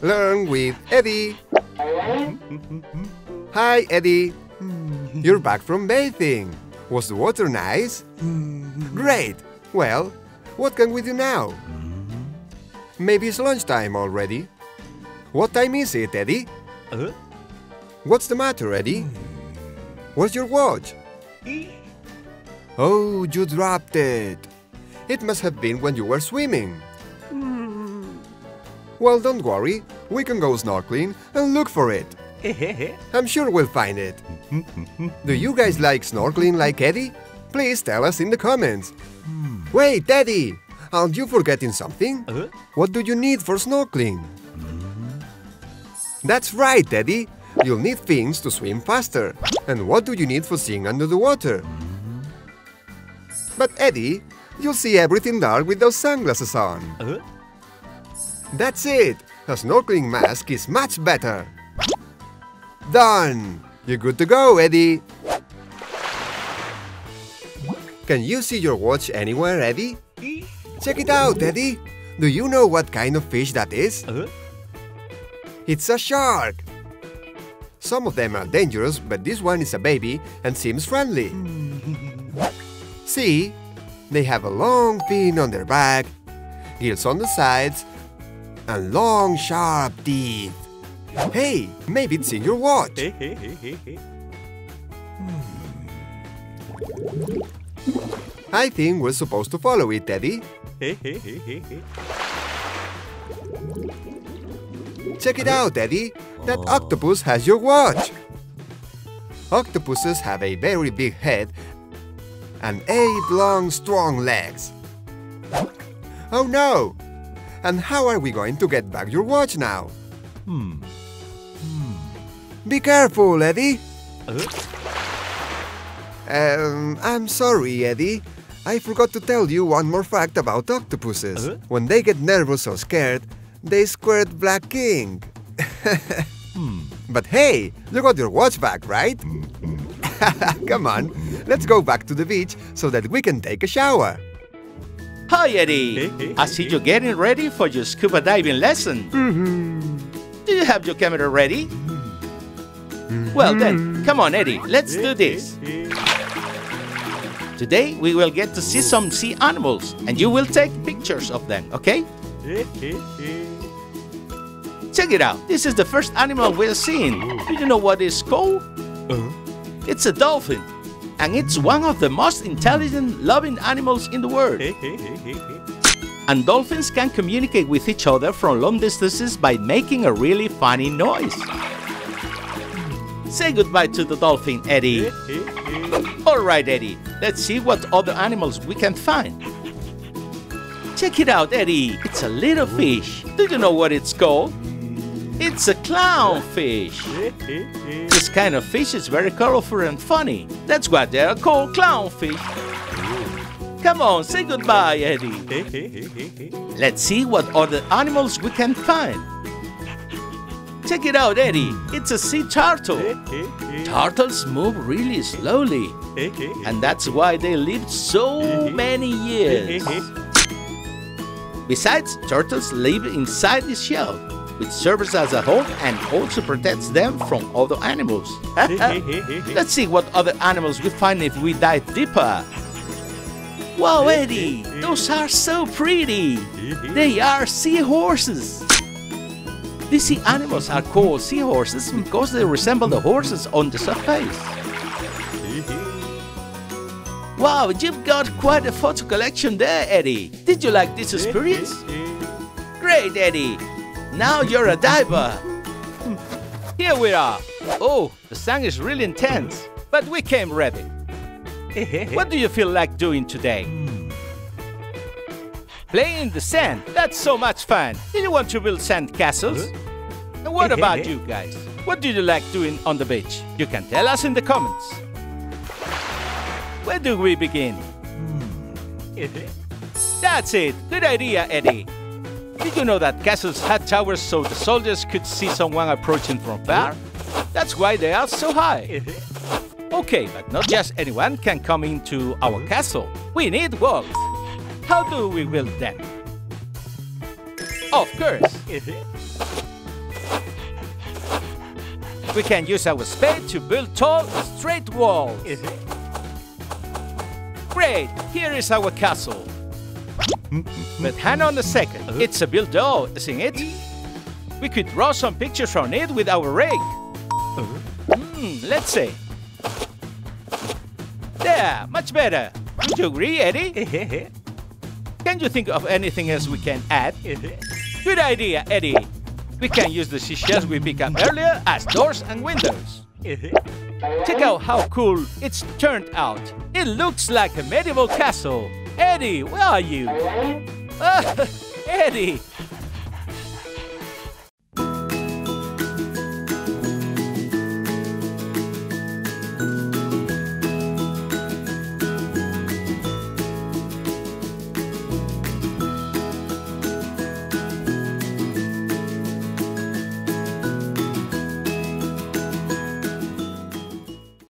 Learn with Eddie. Hi, Eddie. You're back from bathing. Was the water nice? Great. Well, what can we do now? Maybe it's lunchtime already. What time is it, Eddie? What's the matter, Eddie? Where's your watch? Oh, you dropped it. It must have been when you were swimming. Well, don't worry. We can go snorkeling and look for it. I'm sure we'll find it. Do you guys like snorkeling like Eddie? Please tell us in the comments. Wait, Eddie! Aren't you forgetting something? Uh? What do you need for snorkeling? That's right, Eddie. You'll need fins to swim faster. And what do you need for seeing under the water? But Eddie, you'll see everything dark with those sunglasses on. Uh? That's it! A snorkeling mask is much better. Done! You're good to go, Eddie. Can you see your watch anywhere, Eddie? Check it out, Eddie. Do you know what kind of fish that is? Uh? It's a shark. Some of them are dangerous, but this one is a baby and seems friendly. See? They have a long fin on their back, gills on the sides, and long, sharp teeth. Hey, maybe it's in your watch. I think we're supposed to follow it, Eddie. Check it out, Eddie. That octopus has your watch. Octopuses have a very big head and eight long, strong legs. Oh no! And how are we going to get back your watch now? Hmm. Hmm. Be careful, Eddie. Uh? Um, I'm sorry, Eddie. I forgot to tell you one more fact about octopuses. Uh? When they get nervous or scared, they squirt black ink. Hmm. But hey, you got your watch back, right? Come on, let's go back to the beach so that we can take a shower. Hi, Eddie. I see you're getting ready for your scuba diving lesson. Hmm. Do you have your camera ready? Well, then, come on, Eddie. Let's do this. Today, we will get to see some sea animals, and you will take pictures of them, okay? Check it out. This is the first animal we're seeing. Do you know what it's called? Uh? It's a dolphin. And it's one of the most intelligent, loving animals in the world. And dolphins can communicate with each other from long distances by making a really funny noise. Say goodbye to the dolphin, Eddie. All right, Eddie. Let's see what other animals we can find. Check it out, Eddie. It's a little fish. Do you know what it's called? It's a clownfish. This kind of fish is very colorful and funny. That's why they are called clownfish. Come on, say goodbye, Eddie. Let's see what other animals we can find. Check it out, Eddie. It's a sea turtle. Turtles move really slowly, and that's why they lived so many years. Besides, turtles live inside the shell, which serves as a home and also protects them from other animals. Let's see what other animals we find if we dive deeper. Wow, Eddie, those are so pretty. They are seahorses. These sea animals are called seahorses because they resemble the horses on the surface. Wow, you've got quite a photo collection there, Eddie. Did you like this experience? Great, Eddie. Now you're a diver. Here we are. Oh, the sun is really intense, but we came ready. What do you feel like doing today? Playing in the sand. That's so much fun. Do you want to build sand castles? And what about you guys? What do you like doing on the beach? You can tell us in the comments. Where do we begin? Hmm. That's it. Good idea, Eddie. Did you know that castles had towers so the soldiers could see someone approaching from far? That's why they are so high. Okay, but not just anyone can come into our mm-hmm. castle. We need walls. How do we build them? Of course. We can use our spade to build tall, straight walls. Great, here is our castle. But hang on a second, it's a build-all, isn't it? We could draw some pictures on it with our rig. Hmm, let's see. There, much better. Would you agree, Eddie? Can you think of anything else we can add? Good idea, Eddie. We can use the seashells we picked up earlier as doors and windows. Check out how cool it's turned out. It looks like a medieval castle. Eddie, where are you? Ah, Eddie,